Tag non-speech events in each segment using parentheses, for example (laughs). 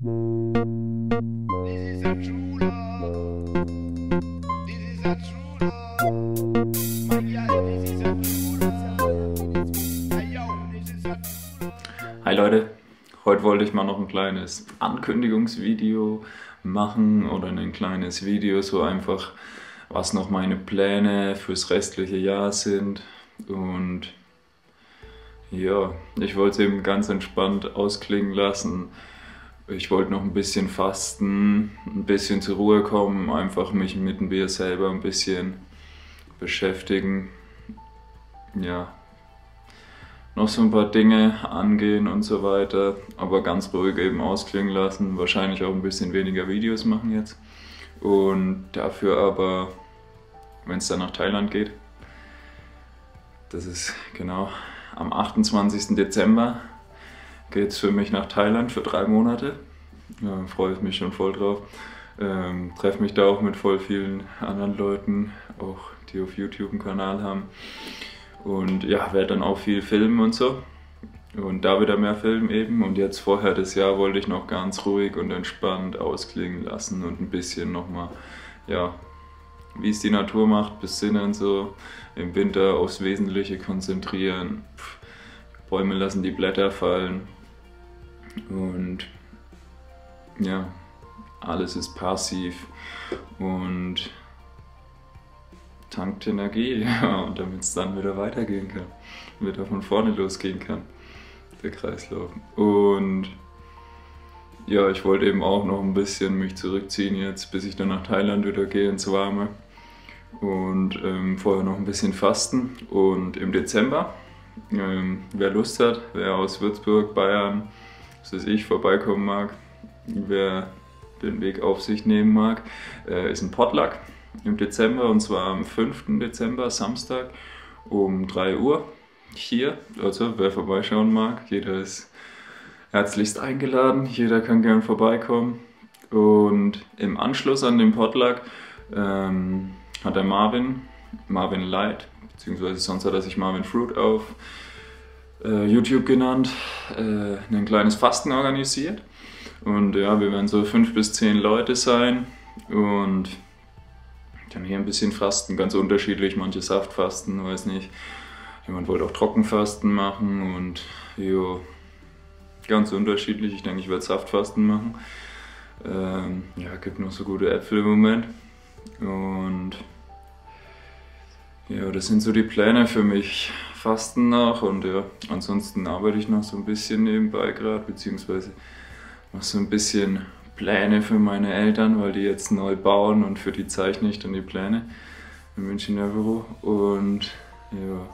Hi Leute, heute wollte ich mal noch ein kleines Ankündigungsvideo machen oder ein kleines Video, so einfach, was noch meine Pläne fürs restliche Jahr sind. Und ja, ich wollte es eben ganz entspannt ausklingen lassen. Ich wollte noch ein bisschen fasten, ein bisschen zur Ruhe kommen, einfach mich mit mir selber ein bisschen beschäftigen. Ja, noch so ein paar Dinge angehen und so weiter, aber ganz ruhig eben ausklingen lassen. Wahrscheinlich auch ein bisschen weniger Videos machen jetzt. Und dafür aber, wenn es dann nach Thailand geht, das ist genau am 28. Dezember geht es für mich nach Thailand für drei Monate. Ja, freue ich mich schon voll drauf. Ähm, treffe mich da auch mit voll vielen anderen Leuten, auch die auf YouTube einen Kanal haben. Und ja, werde dann auch viel filmen und so. Und da wieder mehr filmen eben. Und jetzt vorher das Jahr wollte ich noch ganz ruhig und entspannt ausklingen lassen und ein bisschen nochmal, ja, wie es die Natur macht, besinnen so, im Winter aufs Wesentliche konzentrieren. Bäume lassen die Blätter fallen und ja, alles ist passiv und tankt Energie, (laughs) ja, und damit es dann wieder weitergehen kann, wieder von vorne losgehen kann, der Kreislauf. Und ja, ich wollte eben auch noch ein bisschen mich zurückziehen jetzt, bis ich dann nach Thailand wieder gehe ins Warme und ähm, vorher noch ein bisschen fasten. Und im Dezember, ähm, wer Lust hat, wer aus Würzburg, Bayern, was weiß ich, vorbeikommen mag, wer den Weg auf sich nehmen mag, äh, ist ein Potluck im Dezember und zwar am 5. Dezember, Samstag um 3 Uhr hier. Also wer vorbeischauen mag, jeder ist herzlichst eingeladen, jeder kann gern vorbeikommen. Und im Anschluss an den Potluck ähm, hat der Marvin, Marvin Light, beziehungsweise sonst hat er sich Marvin Fruit auf äh, YouTube genannt, äh, ein kleines Fasten organisiert. Und ja, wir werden so fünf bis zehn Leute sein und dann hier ein bisschen fasten, ganz unterschiedlich, manche Saftfasten, weiß nicht. Jemand wollte auch Trockenfasten machen und jo, ganz unterschiedlich. Ich denke, ich werde Saftfasten machen. Ähm, ja, gibt noch so gute Äpfel im Moment. Und ja, das sind so die Pläne für mich. Fasten nach und ja, ansonsten arbeite ich noch so ein bisschen nebenbei gerade, beziehungsweise noch so ein bisschen Pläne für meine Eltern, weil die jetzt neu bauen und für die zeichne ich dann die Pläne im Münchner Büro. Und ja,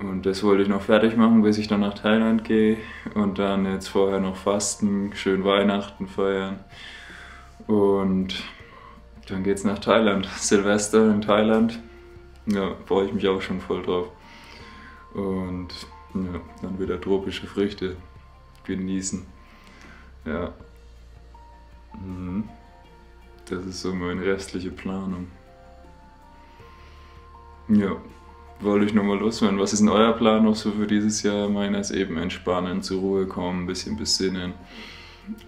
und das wollte ich noch fertig machen, bis ich dann nach Thailand gehe und dann jetzt vorher noch fasten, schön Weihnachten feiern und dann geht's nach Thailand. (laughs) Silvester in Thailand. Ja, freue ich mich auch schon voll drauf. Und ja, dann wieder tropische Früchte genießen. Ja. Mhm. Das ist so meine restliche Planung. Ja, wollte ich nochmal loswerden. Was ist denn euer Plan noch so für dieses Jahr? Meiner ist eben entspannen, zur Ruhe kommen, ein bisschen besinnen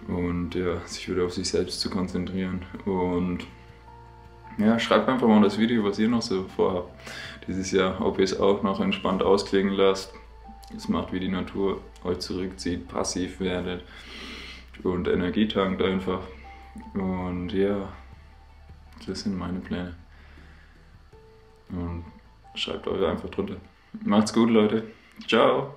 und ja, sich wieder auf sich selbst zu konzentrieren. Und ja, schreibt einfach mal das Video, was ihr noch so vorhabt dieses Jahr, ob ihr es auch noch entspannt ausklingen lasst. Es macht, wie die Natur euch zurückzieht, passiv werdet und Energie tankt einfach. Und ja, das sind meine Pläne. Und schreibt euch einfach drunter. Macht's gut, Leute. Ciao.